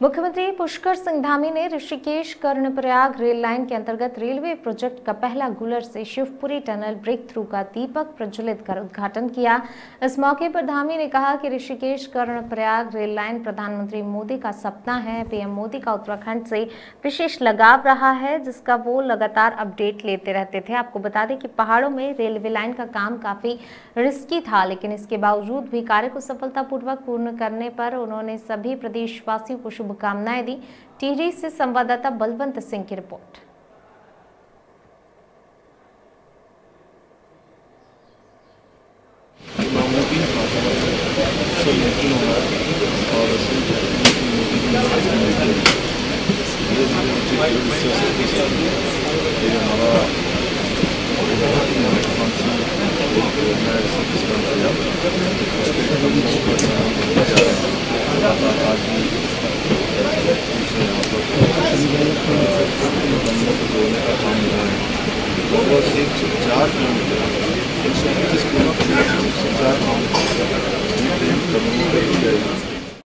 मुख्यमंत्री पुष्कर सिंह धामी ने Rishikesh Karnaprayag rail line के अंतर्गत रेलवे प्रोजेक्ट का पहला गुलर से शिवपुरी टनल ब्रेक थ्रू का दीपक प्रज्वलित कर उद्घाटन किया। इस मौके पर धामी ने कहा कि ऋषिकेश कर्णप्रयाग रेल लाइन प्रधानमंत्री मोदी का सपना है। पीएम मोदी का उत्तराखंड से विशेष लगाव रहा है, जिसका वो लगातार अपडेट लेते रहते थे। आपको बता दें कि पहाड़ों में रेलवे लाइन का काम काफ़ी रिस्की था, लेकिन इसके बावजूद भी कार्य को सफलतापूर्वक पूर्ण करने पर उन्होंने सभी प्रदेशवासियों को शुभकामनाएँ दी। टिहरी से संवाददाता बलवंत सिंह की रिपोर्ट। एक सौ चार किलोमीटर एक सौ पच्चीस किलोमीटर